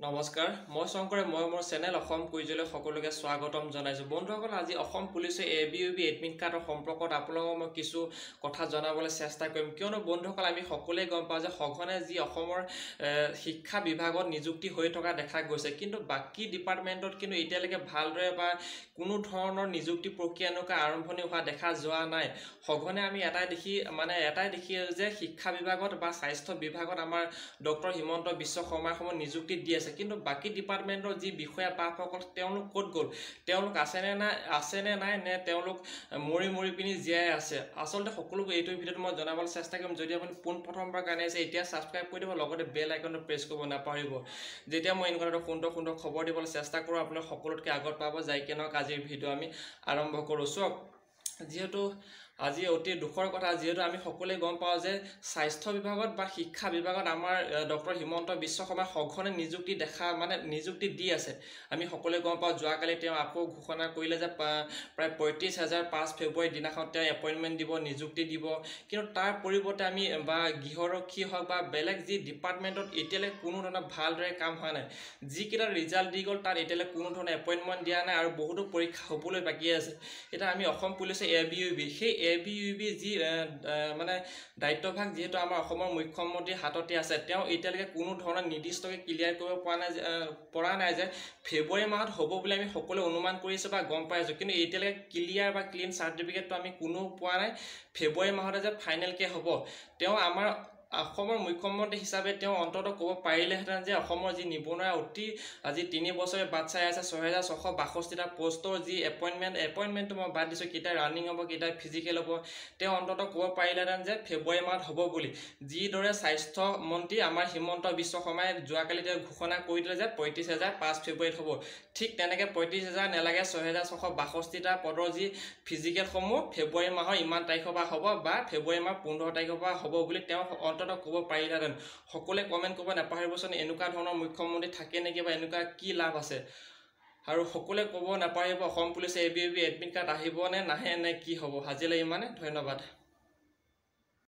নমস্কাৰ মই শংকৰে মই মোৰ চেনেল অসম কুইজলৈ সকলোকে স্বাগতম জনাইছোঁ। বন্ধুসকল আজি অসম পুলিচে A B U B admit কাৰ্ডৰ সম্পৰ্কত আপোনালোকক মই কিছু কথা জনাবলৈ চেষ্টা কৰিম। কিয়নো বন্ধুসকল আমি সকলোৱে গম পাওঁ যে সঘনে যি অসমৰ শিক্ষা বিভাগত নিযুক্তি হৈ থকা দেখা গৈছে। কিন্তু বাকী ডিপাৰ্টমেণ্টত কিন্তু এতিয়ালৈকে ভালদৰে বা কোনো ধৰণৰ নিযুক্তি প্ৰক্ৰিয়া এনেকুৱা আৰম্ভণি হোৱা দেখা যোৱা নাই। সঘনে আমি এটাই দেখি মানে এটাই দেখি যে শিক্ষা বিভাগত বা স্বাস্থ্য বিভাগত আমাৰ ডক্টৰ হিমন্ত বিশ্ব শৰ্মাৰ সময়ত নিযুক্তি দি আছে। কিন্তু বাকী ডিপাৰ্টমেণ্টৰ যি বিষয়া পাকসকল তেওঁলোক ক'ত গ'ল? তেওঁলোক আছেনে নাই আছেনে নাই নে তেওঁলোক মৰি মৰি পিনি জীয়াই আছে? আচলতে সকলোবোৰ এইটো ভিডিঅ'ত মই জনাবলৈ চেষ্টা কৰিম। যদি আপুনি পোনপ্ৰথমবাৰ কাৰণে আছে এতিয়া ছাবস্ক্ৰাইব কৰি দিব লগতে বেল আইকনটো প্ৰেছ কৰিব নাপাহৰিব। যেতিয়া মই এনেকুৱা এটা সুন্দৰ সুন্দৰ খবৰ দিবলৈ চেষ্টা কৰোঁ আপোনালোক সকলোতকৈ আগত পাব যাই কেনেকৈ আজিৰ ভিডিঅ' আমি আৰম্ভ কৰোঁ। চাওক যিহেতু আজি অতি দুখৰ কথা যিহেতু আমি সকলোৱে গম পাওঁ যে স্বাস্থ্য বিভাগত বা শিক্ষা বিভাগত আমাৰ ডক্টৰ হিমন্ত বিশ্ব শৰ্মাই সঘনে নিযুক্তি দেখা মানে নিযুক্তি দি আছে। আমি সকলোৱে গম পাওঁ যোৱাকালি তেওঁ আকৌ ঘোষণা কৰিলে যে প্ৰায় পঁয়ত্ৰিছ হাজাৰ পাঁচ ফেব্ৰুৱাৰী দিনাখন তেওঁ এপইণ্টমেণ্ট দিব নিযুক্তি দিব। কিন্তু তাৰ পৰিৱৰ্তে আমি বা গৃহৰক্ষী হওক বা বেলেগ যি ডিপাৰ্টমেণ্টত এতিয়ালৈ কোনো ধৰণৰ ভালদৰে কাম হোৱা নাই যিকেইটা ৰিজাল্ট দি গ'ল তাত এতিয়ালৈ কোনো ধৰণৰ এপইণ্টমেণ্ট দিয়া নাই আৰু বহুতো পৰীক্ষা হ'বলৈ বাকী আছে। এতিয়া আমি অসম পুলিচে এ বি ইউ বি সেই এ বি ইউ বি যি মানে দায়িত্বভাগ যিহেতু আমাৰ অসমৰ মুখ্যমন্ত্ৰীৰ হাততে আছে তেওঁ এতিয়ালৈকে কোনো ধৰণৰ নিৰ্দিষ্টকৈ ক্লিয়াৰ কৰিব পৰা নাই পৰা নাই যে ফেব্ৰুৱাৰী মাহত হ'ব বুলি আমি সকলোৱে অনুমান কৰিছোঁ বা গম পাই আছোঁ। কিন্তু এতিয়ালৈকে ক্লিয়াৰ বা ক্লিন চাৰ্টিফিকেটটো আমি কোনো পোৱা নাই। ফেব্ৰুৱাৰী মাহতে যে ফাইনেলকৈ হ'ব তেওঁ আমাৰ অসমৰ মুখ্যমন্ত্ৰী হিচাপে তেওঁ অন্ততঃ ক'ব পাৰিলেহেঁতেন যে অসমৰ যি নিবনুৱা অতি আজি তিনি বছৰে বাট চাই আছে ছহেজাৰ ছশ বাষষ্ঠিটা পষ্টৰ যি এপইণ্টমেণ্ট এপইণ্টমেণ্টটো মই বাদ দিছোঁ কেতিয়া ৰানিং হ'ব কেতিয়া ফিজিকেল হ'ব তেওঁ অন্ততঃ ক'ব পাৰিলেহেঁতেন যে ফেব্ৰুৱাৰী মাহত হ'ব বুলি। যিদৰে স্বাস্থ্য মন্ত্ৰী আমাৰ হিমন্ত বিশ্ব শৰ্মাই যোৱাকালি তেওঁ ঘোষণা কৰি দিলে যে পঁয়ত্ৰিছ হেজাৰ পাঁচ ফেব্ৰুৱাৰীত হ'ব। ঠিক তেনেকৈ পঁয়ত্ৰিছ হেজাৰ নেলাগে ছহেজাৰ ছশ বাষষ্ঠিটা পদৰ যি ফিজিকেলসমূহ ফেব্ৰুৱাৰী মাহৰ ইমান তাৰিখৰ পৰা হ'ব বা ফেব্ৰুৱাৰী মাহৰ পোন্ধৰ তাৰিখৰ পৰা হ'ব বুলি তেওঁ অন্ততঃ ক'ব পাৰিলেহেঁতেন সকলোৱে কমেণ্ট কৰিব নাপাহৰিবচোন এনেকুৱা ধৰণৰ মুখ্যমন্ত্ৰী থাকে নেকি বা এনেকুৱা কি লাভ আছে? আৰু সকলোৱে ক'ব নাপাহৰিব অসম পুলিচে A B A B admit card আহিব নে নাহে নে কি হ'ব? আজিলৈ ইমানে ধন্যবাদ।